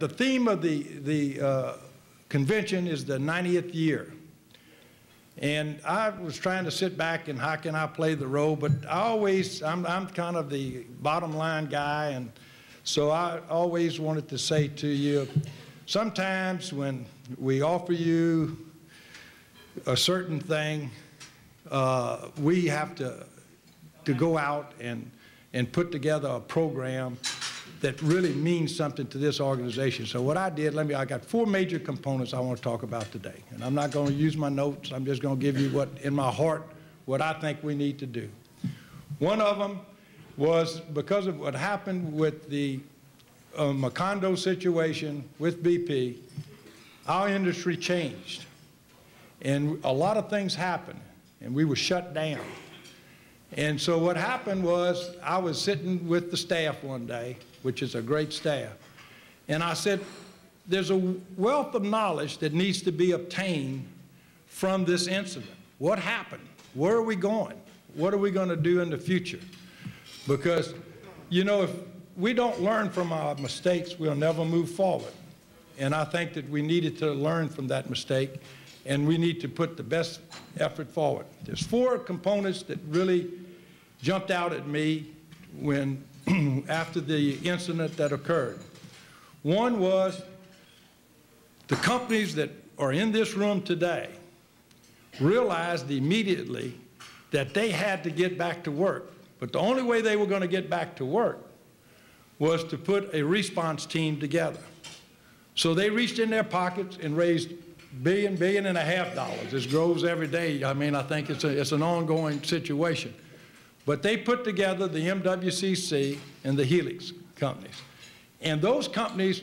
The theme of the, the uh, convention is the 90th year. And I was trying to sit back and how can I play the role, but I always, I'm, I'm kind of the bottom line guy, and so I always wanted to say to you, sometimes when we offer you a certain thing, uh, we have to, to go out and, and put together a program that really means something to this organization. So what I did, let me, I got four major components I want to talk about today. And I'm not going to use my notes. I'm just going to give you what, in my heart, what I think we need to do. One of them was because of what happened with the uh, Macondo situation with BP, our industry changed. And a lot of things happened, and we were shut down. And so what happened was I was sitting with the staff one day, which is a great staff, and I said, there's a wealth of knowledge that needs to be obtained from this incident. What happened? Where are we going? What are we going to do in the future? Because, you know, if we don't learn from our mistakes, we'll never move forward. And I think that we needed to learn from that mistake, and we need to put the best effort forward. There's four components that really jumped out at me when after the incident that occurred. One was the companies that are in this room today realized immediately that they had to get back to work. But the only way they were going to get back to work was to put a response team together. So they reached in their pockets and raised billion, billion and a half dollars. This grows every day. I mean, I think it's, a, it's an ongoing situation. But they put together the MWCC and the Helix companies. And those companies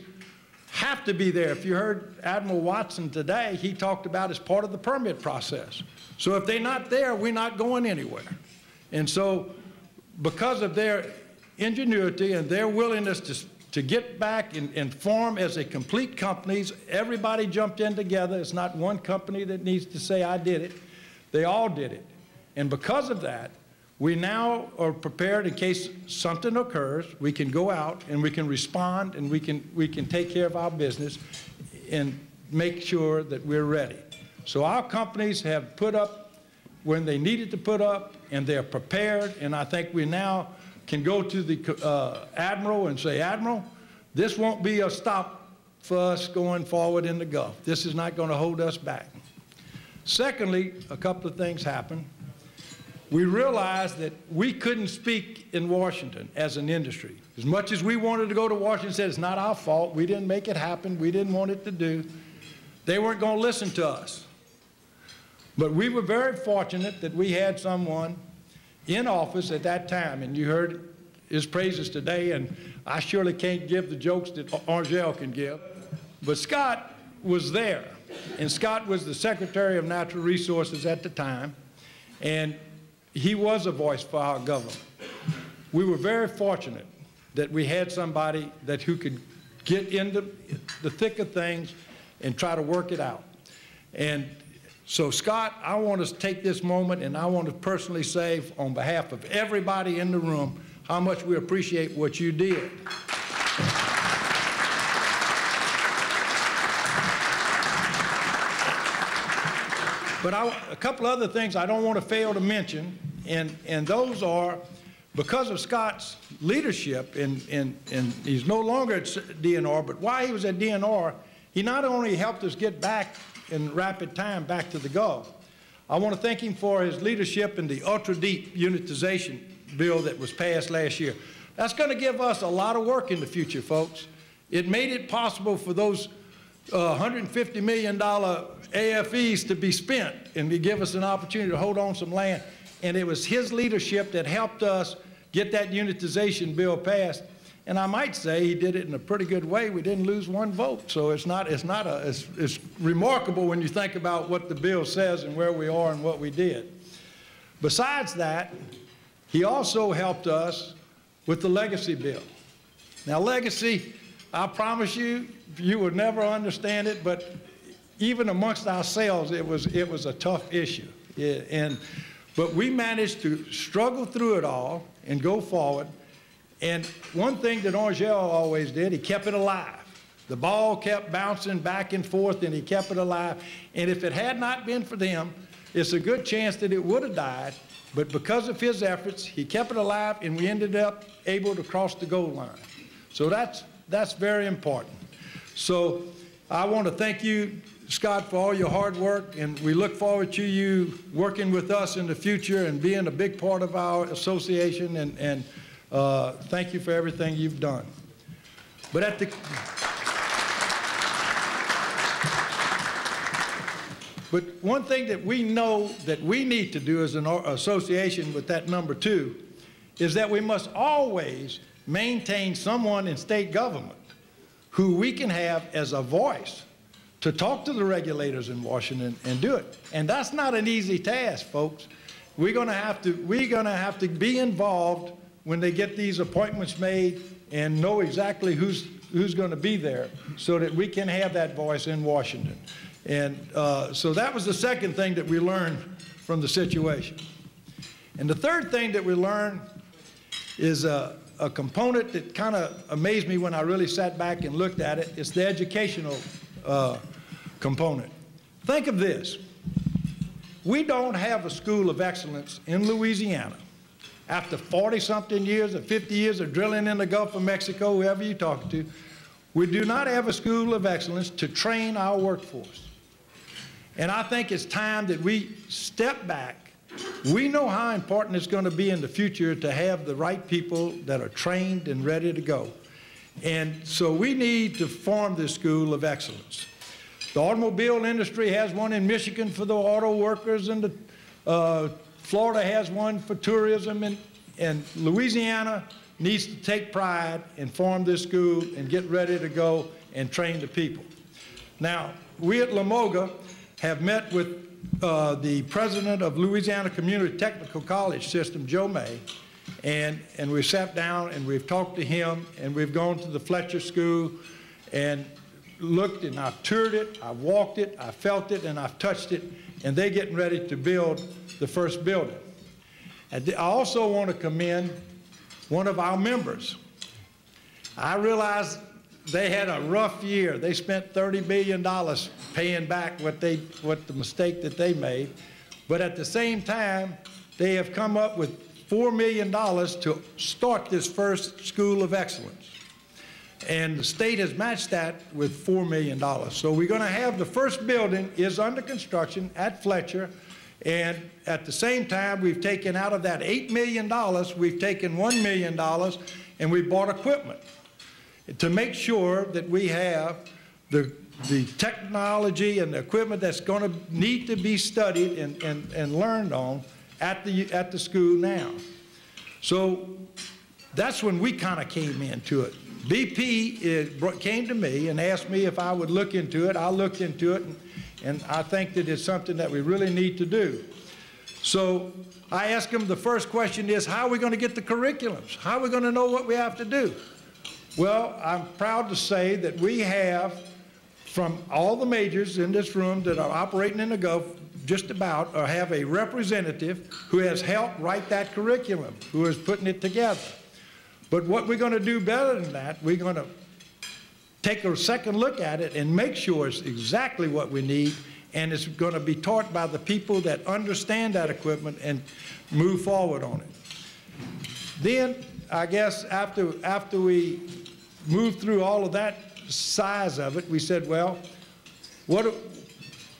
have to be there. If you heard Admiral Watson today, he talked about as part of the permit process. So if they're not there, we're not going anywhere. And so because of their ingenuity and their willingness to, to get back and, and form as a complete companies, everybody jumped in together. It's not one company that needs to say, I did it. They all did it. And because of that, we now are prepared in case something occurs. We can go out and we can respond and we can, we can take care of our business and make sure that we're ready. So our companies have put up when they needed to put up and they're prepared. And I think we now can go to the uh, Admiral and say, Admiral, this won't be a stop for us going forward in the Gulf. This is not going to hold us back. Secondly, a couple of things happened we realized that we couldn't speak in Washington as an industry. As much as we wanted to go to Washington said it's not our fault, we didn't make it happen, we didn't want it to do, they weren't going to listen to us. But we were very fortunate that we had someone in office at that time, and you heard his praises today, and I surely can't give the jokes that Angelle can give. But Scott was there, and Scott was the Secretary of Natural Resources at the time, and he was a voice for our government. We were very fortunate that we had somebody that who could get into the thick of things and try to work it out. And so, Scott, I want to take this moment and I want to personally say, on behalf of everybody in the room, how much we appreciate what you did. But I, a couple other things I don't want to fail to mention and, and those are because of Scott's leadership, and, he's no longer at DNR, but while he was at DNR, he not only helped us get back in rapid time back to the Gulf, I want to thank him for his leadership in the ultra-deep unitization bill that was passed last year. That's going to give us a lot of work in the future, folks. It made it possible for those uh, $150 million AFEs to be spent and to give us an opportunity to hold on some land and it was his leadership that helped us get that unitization bill passed. And I might say he did it in a pretty good way. We didn't lose one vote. So it's not, it's not a, it's, it's remarkable when you think about what the bill says and where we are and what we did. Besides that, he also helped us with the legacy bill. Now, legacy, I promise you, you would never understand it, but even amongst ourselves, it was, it was a tough issue. Yeah, and but we managed to struggle through it all and go forward. And one thing that Angelle always did, he kept it alive. The ball kept bouncing back and forth, and he kept it alive. And if it had not been for them, it's a good chance that it would have died. But because of his efforts, he kept it alive, and we ended up able to cross the goal line. So that's, that's very important. So I want to thank you, Scott, for all your hard work, and we look forward to you working with us in the future and being a big part of our association, and, and uh, thank you for everything you've done. But at the But one thing that we know that we need to do as an association with that number two is that we must always maintain someone in state government who we can have as a voice to talk to the regulators in Washington and do it. And that's not an easy task, folks. We're going to have to we're going to have to be involved when they get these appointments made and know exactly who's who's going to be there so that we can have that voice in Washington. And uh, so that was the second thing that we learned from the situation. And the third thing that we learned is a, a component that kind of amazed me when I really sat back and looked at it. It's the educational uh, component. Think of this. We don't have a school of excellence in Louisiana. After 40 something years or 50 years of drilling in the Gulf of Mexico, whoever you talk to, we do not have a school of excellence to train our workforce. And I think it's time that we step back. We know how important it's going to be in the future to have the right people that are trained and ready to go. And so we need to form this school of excellence. The automobile industry has one in Michigan for the auto workers, and the, uh, Florida has one for tourism, and, and Louisiana needs to take pride and form this school and get ready to go and train the people. Now, we at LMOGA have met with uh, the president of Louisiana Community Technical College System, Joe May, and, and we sat down and we've talked to him and we've gone to the Fletcher School and looked and I've toured it, I've walked it, I've felt it, and I've touched it, and they're getting ready to build the first building. And I also want to commend one of our members. I realize they had a rough year. They spent $30 billion paying back what, they, what the mistake that they made. But at the same time, they have come up with $4 million to start this first school of excellence. And the state has matched that with $4 million. So we're going to have the first building is under construction at Fletcher. And at the same time, we've taken out of that $8 million, we've taken $1 million and we bought equipment to make sure that we have the, the technology and the equipment that's going to need to be studied and, and, and learned on at the, at the school now. So that's when we kind of came into it. BP came to me and asked me if I would look into it. I looked into it, and, and I think that it's something that we really need to do. So I asked them the first question is, how are we going to get the curriculums? How are we going to know what we have to do? Well, I'm proud to say that we have, from all the majors in this room that are operating in the Gulf, just about, or have a representative who has helped write that curriculum, who is putting it together. But what we're going to do better than that, we're going to take a second look at it and make sure it's exactly what we need and it's going to be taught by the people that understand that equipment and move forward on it. Then, I guess after, after we moved through all of that size of it, we said, well, what,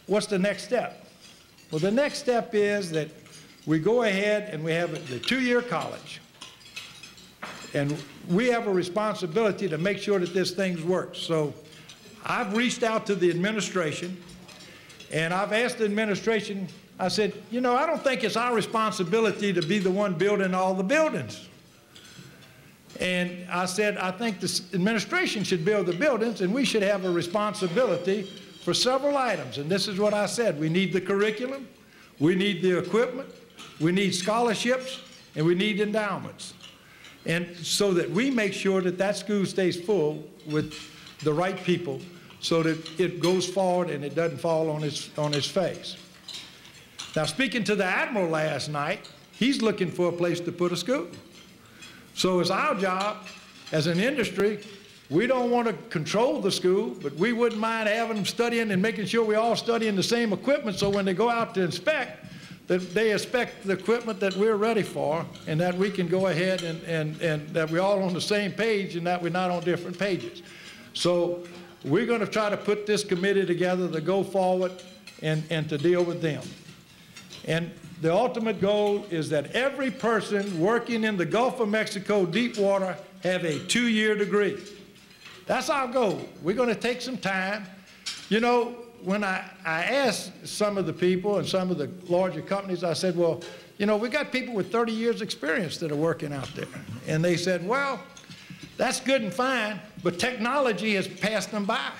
what's the next step? Well, the next step is that we go ahead and we have the two-year college. And we have a responsibility to make sure that this thing works. So I've reached out to the administration and I've asked the administration, I said, you know, I don't think it's our responsibility to be the one building all the buildings. And I said, I think the administration should build the buildings and we should have a responsibility for several items. And this is what I said. We need the curriculum, we need the equipment, we need scholarships, and we need endowments. And so that we make sure that that school stays full with the right people so that it goes forward and it doesn't fall on its, on its face. Now, speaking to the Admiral last night, he's looking for a place to put a school. So it's our job as an industry we don't want to control the school, but we wouldn't mind having them studying and making sure we all studying the same equipment so when they go out to inspect, that they inspect the equipment that we're ready for and that we can go ahead and, and, and that we're all on the same page and that we're not on different pages. So we're going to try to put this committee together to go forward and, and to deal with them. And the ultimate goal is that every person working in the Gulf of Mexico deep water have a two-year degree. That's our goal. We're going to take some time. You know, when I, I asked some of the people and some of the larger companies, I said, well, you know, we've got people with 30 years experience that are working out there. And they said, well, that's good and fine, but technology has passed them by.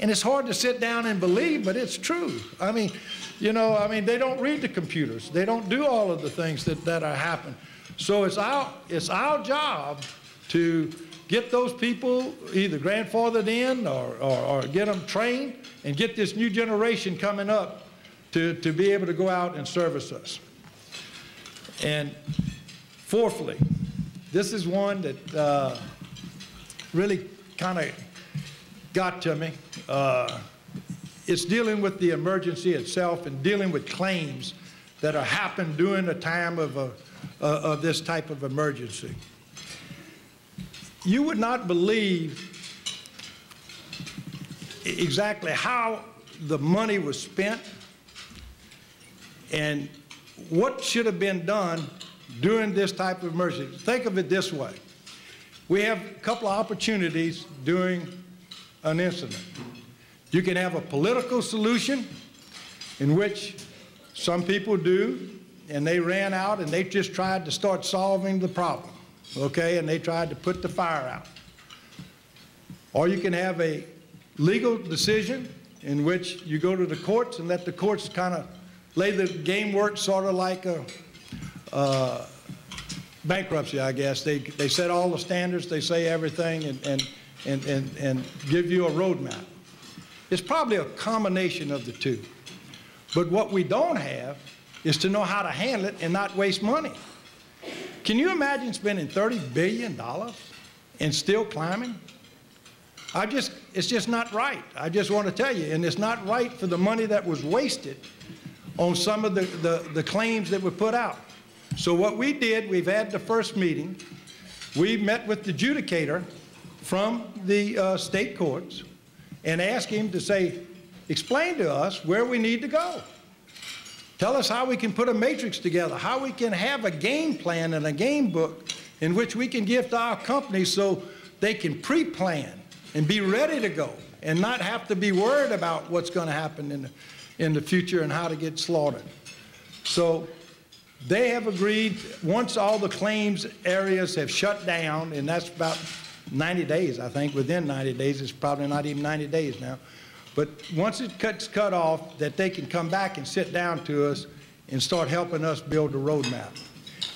And it's hard to sit down and believe, but it's true. I mean, you know, I mean, they don't read the computers. They don't do all of the things that, that are happening. So it's our, it's our job to get those people either grandfathered in or, or, or get them trained and get this new generation coming up to, to be able to go out and service us. And fourthly, this is one that uh, really kind of got to me. Uh, it's dealing with the emergency itself and dealing with claims that are happened during a time of, a, uh, of this type of emergency. You would not believe exactly how the money was spent and what should have been done during this type of emergency. Think of it this way. We have a couple of opportunities during an incident. You can have a political solution in which some people do, and they ran out and they just tried to start solving the problem okay, and they tried to put the fire out. Or you can have a legal decision in which you go to the courts and let the courts kind of lay the game work sort of like a uh, bankruptcy, I guess. They, they set all the standards, they say everything, and, and, and, and, and give you a roadmap. It's probably a combination of the two. But what we don't have is to know how to handle it and not waste money. Can you imagine spending $30 billion and still climbing? I just, it's just not right. I just want to tell you, and it's not right for the money that was wasted on some of the, the, the claims that were put out. So what we did, we've had the first meeting. We met with the adjudicator from the uh, state courts and asked him to say, explain to us where we need to go. Tell us how we can put a matrix together, how we can have a game plan and a game book in which we can give to our companies so they can pre-plan and be ready to go and not have to be worried about what's going to happen in the, in the future and how to get slaughtered. So they have agreed, once all the claims areas have shut down, and that's about 90 days, I think, within 90 days, it's probably not even 90 days now, but once it cuts cut off, that they can come back and sit down to us and start helping us build a roadmap.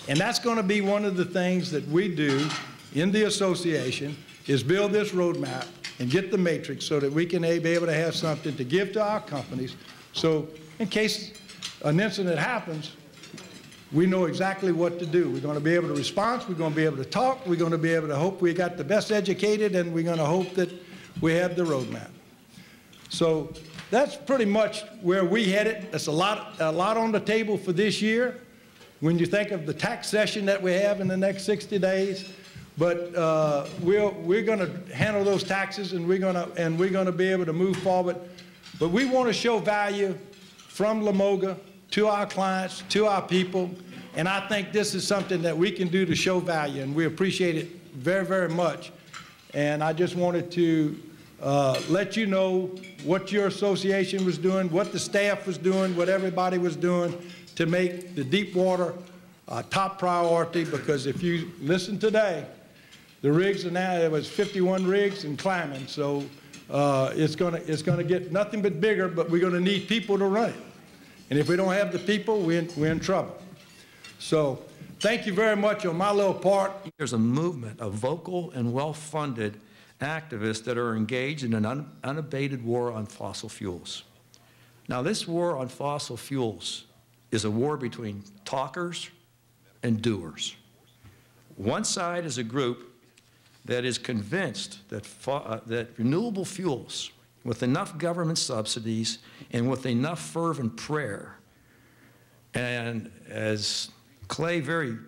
And that's going to be one of the things that we do in the association is build this roadmap and get the matrix so that we can be able to have something to give to our companies. So in case an incident happens, we know exactly what to do. We're going to be able to respond. We're going to be able to talk. We're going to be able to hope we got the best educated, and we're going to hope that we have the roadmap. So that's pretty much where we headed. That's a lot, a lot on the table for this year when you think of the tax session that we have in the next 60 days. But uh, we're, we're going to handle those taxes and we're going to and we're going to be able to move forward. But we want to show value from LMOGA to our clients, to our people, and I think this is something that we can do to show value, and we appreciate it very, very much. And I just wanted to uh, let you know what your association was doing, what the staff was doing, what everybody was doing to make the deep water a top priority because if you listen today, the rigs are now, there was 51 rigs and climbing, so uh, it's going to it's gonna get nothing but bigger, but we're going to need people to run it. And if we don't have the people, we're in, we're in trouble. So thank you very much on my little part. There's a movement of vocal and well-funded activists that are engaged in an un unabated war on fossil fuels. Now, this war on fossil fuels is a war between talkers and doers. One side is a group that is convinced that, uh, that renewable fuels, with enough government subsidies and with enough fervent prayer, and as Clay very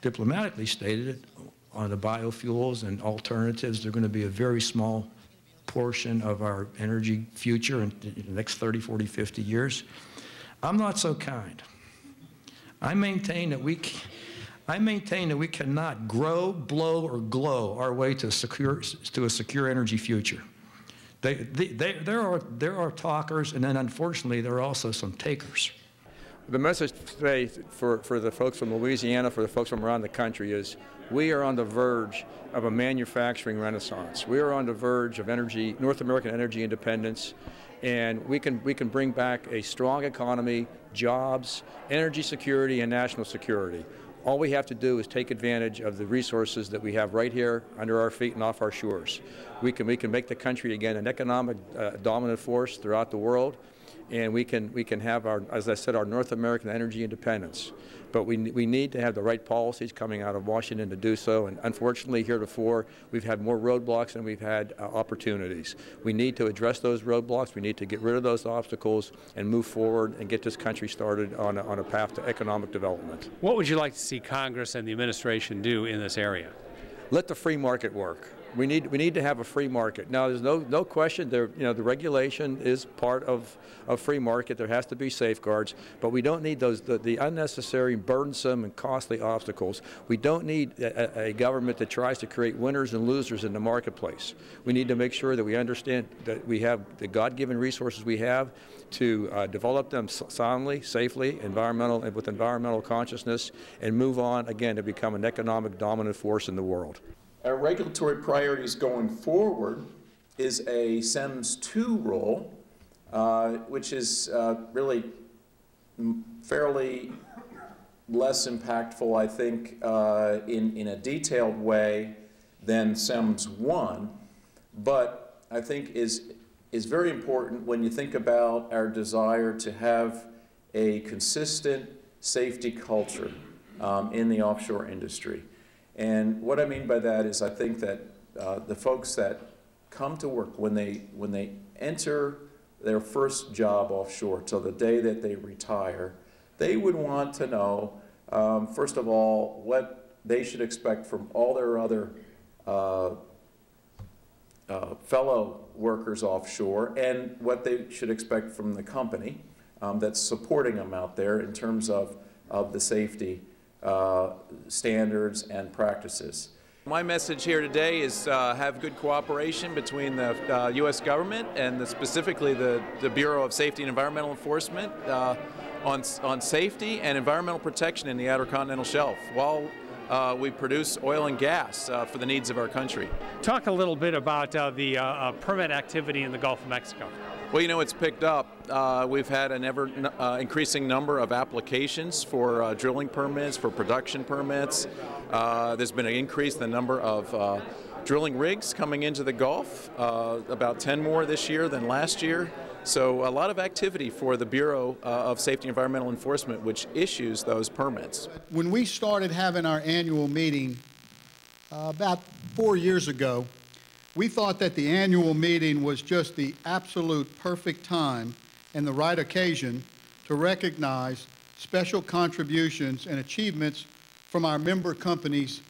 diplomatically stated it, on the biofuels and alternatives, they're going to be a very small portion of our energy future in the next 30, 40, 50 years. I'm not so kind. I maintain that we, I maintain that we cannot grow, blow, or glow our way to a secure, to a secure energy future. They, they, they, there, are, there are talkers, and then unfortunately, there are also some takers. The message today for, for the folks from Louisiana, for the folks from around the country is we are on the verge of a manufacturing renaissance. We are on the verge of energy, North American energy independence, and we can, we can bring back a strong economy, jobs, energy security, and national security. All we have to do is take advantage of the resources that we have right here under our feet and off our shores. We can, we can make the country again an economic uh, dominant force throughout the world and we can, we can have our, as I said, our North American energy independence. But we, we need to have the right policies coming out of Washington to do so. And unfortunately, heretofore, we've had more roadblocks than we've had uh, opportunities. We need to address those roadblocks. We need to get rid of those obstacles and move forward and get this country started on a, on a path to economic development. What would you like to see Congress and the administration do in this area? let the free market work. We need, we need to have a free market. Now, there's no, no question there, you know, the regulation is part of a free market. There has to be safeguards, but we don't need those, the, the unnecessary, burdensome, and costly obstacles. We don't need a, a government that tries to create winners and losers in the marketplace. We need to make sure that we understand that we have the God-given resources we have to uh, develop them soundly, safely, environmental, with environmental consciousness, and move on again to become an economic dominant force in the world. Our regulatory priorities going forward is a SEMS 2 role, uh, which is uh, really fairly less impactful, I think, uh, in, in a detailed way than SEMS 1, but I think is, is very important when you think about our desire to have a consistent safety culture um, in the offshore industry. And what I mean by that is I think that uh, the folks that come to work when they, when they enter their first job offshore till the day that they retire, they would want to know, um, first of all, what they should expect from all their other uh, uh, fellow workers offshore and what they should expect from the company um, that's supporting them out there in terms of, of the safety uh, standards and practices. My message here today is uh, have good cooperation between the uh, U.S. government and the, specifically the, the Bureau of Safety and Environmental Enforcement uh, on, on safety and environmental protection in the Outer Continental Shelf while uh, we produce oil and gas uh, for the needs of our country. Talk a little bit about uh, the permit activity in the Gulf of Mexico. Well, you know, it's picked up. Uh, we've had an ever uh, increasing number of applications for uh, drilling permits, for production permits. Uh, there's been an increase in the number of uh, drilling rigs coming into the Gulf, uh, about 10 more this year than last year. So, a lot of activity for the Bureau of Safety and Environmental Enforcement, which issues those permits. When we started having our annual meeting about four years ago, we thought that the annual meeting was just the absolute perfect time and the right occasion to recognize special contributions and achievements from our member companies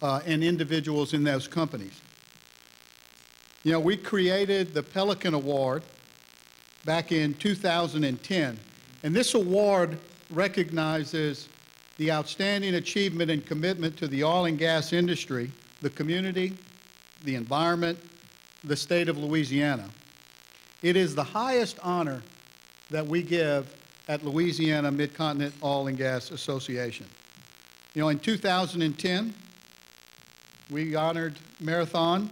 uh, and individuals in those companies. You know, we created the Pelican Award back in 2010. And this award recognizes the outstanding achievement and commitment to the oil and gas industry, the community, the environment, the state of Louisiana. It is the highest honor that we give at Louisiana Midcontinent Oil and Gas Association. You know, in 2010, we honored Marathon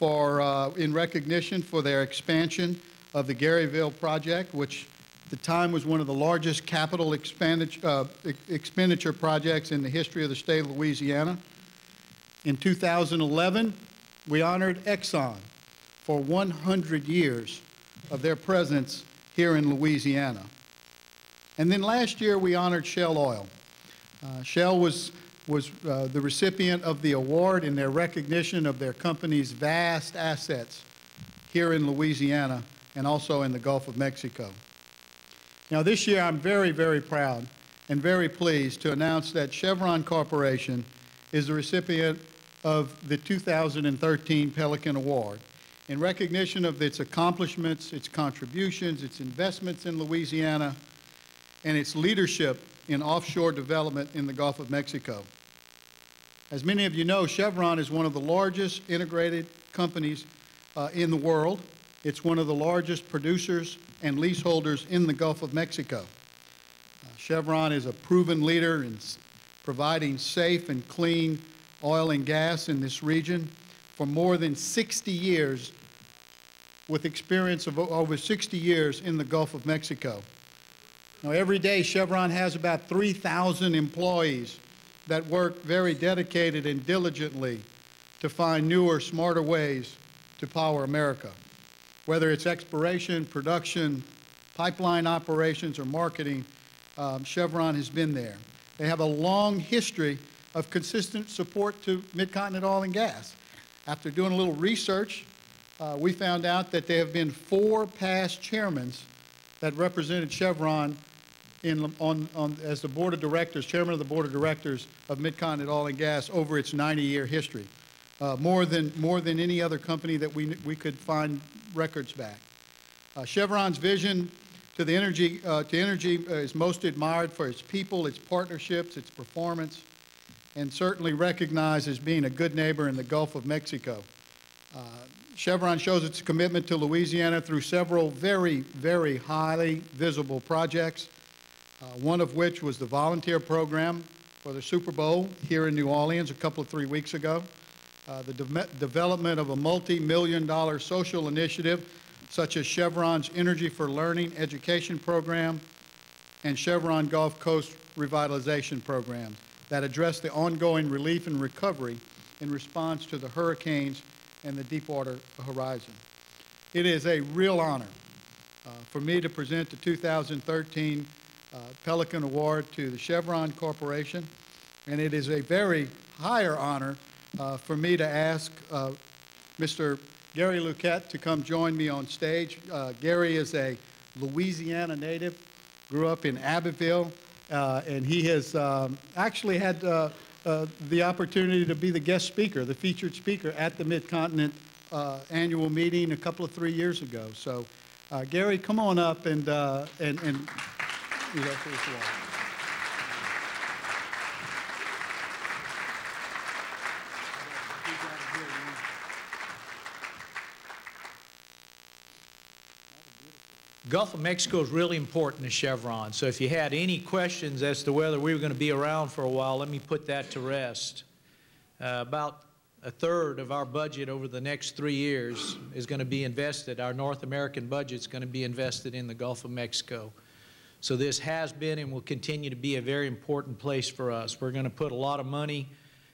for, uh, in recognition for their expansion of the Garyville project, which at the time was one of the largest capital expenditure, uh, expenditure projects in the history of the state of Louisiana. In 2011, we honored Exxon for 100 years of their presence here in Louisiana. And then last year, we honored Shell Oil. Uh, Shell was was uh, the recipient of the award in their recognition of their company's vast assets here in Louisiana and also in the Gulf of Mexico. Now, this year, I'm very, very proud and very pleased to announce that Chevron Corporation is the recipient of the 2013 Pelican Award in recognition of its accomplishments, its contributions, its investments in Louisiana, and its leadership in offshore development in the Gulf of Mexico. As many of you know, Chevron is one of the largest integrated companies uh, in the world. It's one of the largest producers and leaseholders in the Gulf of Mexico. Uh, Chevron is a proven leader in providing safe and clean oil and gas in this region for more than 60 years, with experience of over 60 years in the Gulf of Mexico. Now, every day, Chevron has about 3,000 employees that work very dedicated and diligently to find newer, smarter ways to power America. Whether it's exploration, production, pipeline operations, or marketing, um, Chevron has been there. They have a long history of consistent support to Midcontinent Oil and Gas. After doing a little research, uh, we found out that there have been four past chairmen that represented Chevron in, on, on, as the board of directors, chairman of the board of directors of Midcontinent Oil and Gas over its 90-year history, uh, more than more than any other company that we we could find records back. Uh, Chevron's vision to the energy uh, to energy uh, is most admired for its people, its partnerships, its performance, and certainly recognized as being a good neighbor in the Gulf of Mexico. Uh, Chevron shows its commitment to Louisiana through several very, very highly visible projects, uh, one of which was the volunteer program for the Super Bowl here in New Orleans a couple of three weeks ago. Uh, the de- development of a multi-million dollar social initiative such as Chevron's Energy for Learning education program and Chevron Gulf Coast revitalization program that address the ongoing relief and recovery in response to the hurricanes and the Deepwater Horizon. It is a real honor uh, for me to present the 2013 uh, Pelican Award to the Chevron Corporation, and it is a very higher honor uh, for me to ask uh, Mr. Gary Luquette to come join me on stage. Uh, Gary is a Louisiana native, grew up in Abbeville, uh, and he has um, actually had uh, uh, the opportunity to be the guest speaker, the featured speaker at the Mid-Continent uh, annual meeting a couple of three years ago. So, uh, Gary, come on up and, uh, and, and you know, first of all. Gulf of Mexico is really important to Chevron. So if you had any questions as to whether we were going to be around for a while, let me put that to rest. Uh, about a third of our budget over the next three years is going to be invested, our North American budget is going to be invested in the Gulf of Mexico. So this has been and will continue to be a very important place for us. We're going to put a lot of money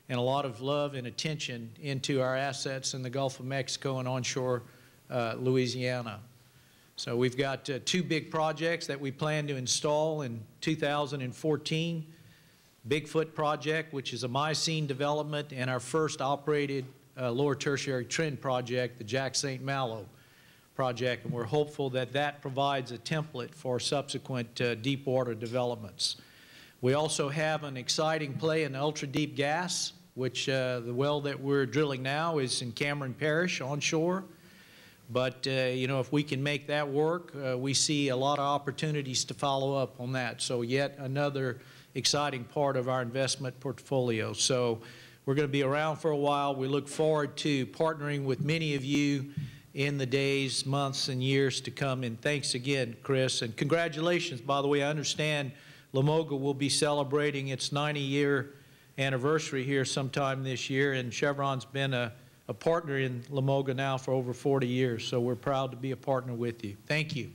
and a lot of love and attention into our assets in the Gulf of Mexico and onshore uh, Louisiana. So we've got uh, two big projects that we plan to install in 2014. Bigfoot project, which is a Miocene development, and our first operated uh, lower tertiary trend project, the Jack St. Malo project. And we're hopeful that that provides a template for subsequent uh, deep water developments. We also have an exciting play in ultra-deep gas, which uh, the well that we're drilling now is in Cameron Parish onshore. But, uh, you know, if we can make that work, uh, we see a lot of opportunities to follow up on that. So yet another exciting part of our investment portfolio. So we're going to be around for a while. We look forward to partnering with many of you in the days, months, and years to come. And thanks again, Chris. And congratulations, by the way. I understand LMOGA will be celebrating its 90-year anniversary here sometime this year, and Chevron's been a a partner in LMOGA now for over 40 years, so we're proud to be a partner with you. Thank you.